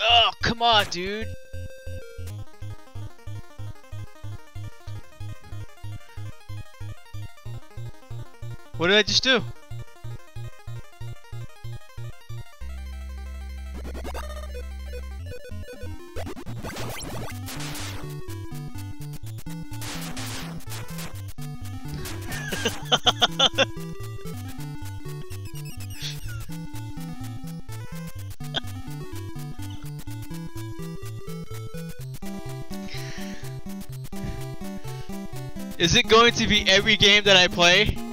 Oh, come on, dude. What did I just do? Is it going to be every game that I play?